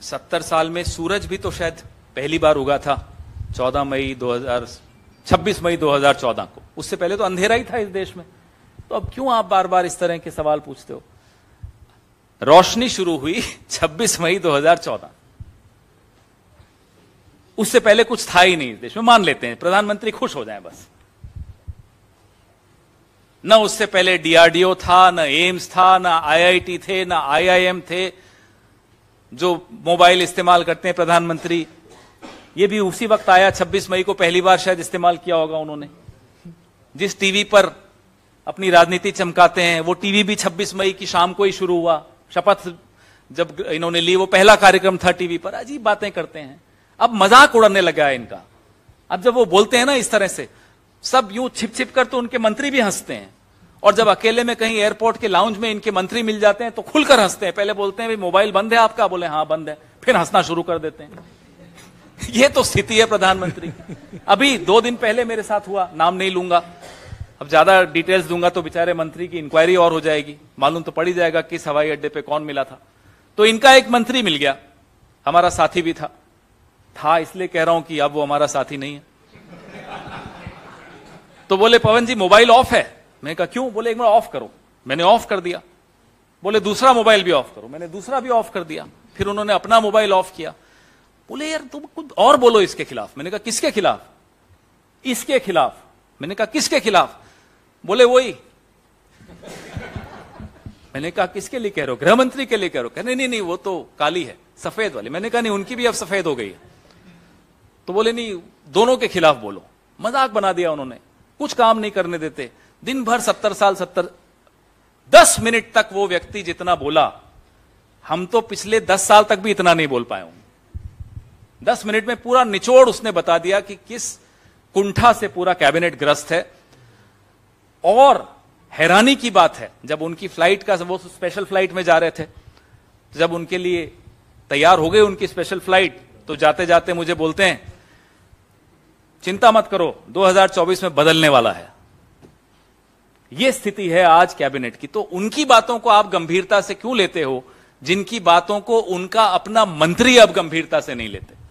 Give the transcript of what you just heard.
सत्तर साल में सूरज भी तो शायद पहली बार उगा था 14 मई 2000 26 मई 2014 को। उससे पहले तो अंधेरा ही था इस देश में। तो अब क्यों आप बार बार इस तरह के सवाल पूछते हो? रोशनी शुरू हुई 26 मई 2014 उससे पहले कुछ था ही नहीं इस देश में। मान लेते हैं, प्रधानमंत्री खुश हो जाए बस। न उससे पहले डीआरडीओ था, न एम्स था, न आईआईटी थे, न आईआईएम थे जो मोबाइल इस्तेमाल करते हैं प्रधानमंत्री, ये भी उसी वक्त आया 26 मई को पहली बार शायद इस्तेमाल किया होगा उन्होंने। जिस टीवी पर अपनी राजनीति चमकाते हैं, वो टीवी भी 26 मई की शाम को ही शुरू हुआ। शपथ जब इन्होंने ली, वो पहला कार्यक्रम था टीवी पर। अजीब बातें करते हैं। अब मज़ाक उड़ने लगा है इनका। अब जब वो बोलते हैं ना इस तरह से, सब यूँ छिप छिप कर तो उनके मंत्री भी हँसते हैं। और जब अकेले में कहीं एयरपोर्ट के लाउंज में इनके मंत्री मिल जाते हैं तो खुलकर हँसते हैं। पहले बोलते हैं मोबाइल बंद है आपका? बोले हाँ बंद है। फिर हंसना शुरू कर देते हैं। ये तो स्थिति है प्रधानमंत्री। अभी दो दिन पहले मेरे साथ हुआ, नाम नहीं लूँगा। अब ज़्यादा डिटेल्स दूँगा तो बेचारे मंत्री की इंक्वायरी और हो जाएगी। मालूम तो पड़ ही जाएगा किस हवाई अड्डे पे कौन मिला था। तो इनका एक मंत्री मिल गया, हमारा साथी भी था। था, इसलिए कह रहा हूँ कि अब वो हमारा साथी नहीं है। तो बोले, पवन जी, मोबाइल ऑफ़ है? मैंने कहा, क्यों? बोले, एक बार ऑफ़ करो. मैंने ऑफ़ कर दिया। बोले, दूसरा मोबाइल भी ऑफ़ करो. मैंने दूसरा भी ऑफ़ कर दिया। फिर उन्होंने अपना मोबाइल ऑफ़ किया। बोले, यार, तुम कुछ और बोलो इसके खिलाफ. मैंने कहा, किसके खिलाफ? इसके खिलाफ. मैंने कहा, किसके खिलाफ? बोले, वही. मैंने कहा, किसके लिए कह रहे हो? गृह मंत्री के लिए कह रहे हो? कहने नहीं नहीं, वो तो काली है, सफ़ेद वाली. मैंने कहा, नहीं, उनकी भी अब सफ़ेद हो गई है. तो बोले, नहीं, दोनों के खिलाफ बोलो। मज़ाक बना दिया उन्होंने। कुछ काम नहीं करने देते। दिन भर सत्तर साल, सत्तर, दस मिनट तक वो व्यक्ति जितना बोला, हम तो पिछले दस साल तक भी इतना नहीं बोल पाए होंगे। दस मिनट में पूरा निचोड़ उसने बता दिया कि किस कुंठा से पूरा कैबिनेट ग्रस्त है। और हैरानी की बात है, जब उनकी फ़्लाइट का, वो स्पेशल फ़्लाइट में जा रहे थे, जब उनके लिए तैयार हो गए उनकी स्पेशल फ़्लाइट तो जाते जाते मुझे बोलते हैं, चिंता मत करो 2024 में बदलने वाला है। यह स्थिति है आज कैबिनेट की। तो उनकी बातों को आप गंभीरता से क्यों लेते हो? जिनकी बातों को उनका अपना मंत्री अब गंभीरता से नहीं लेते।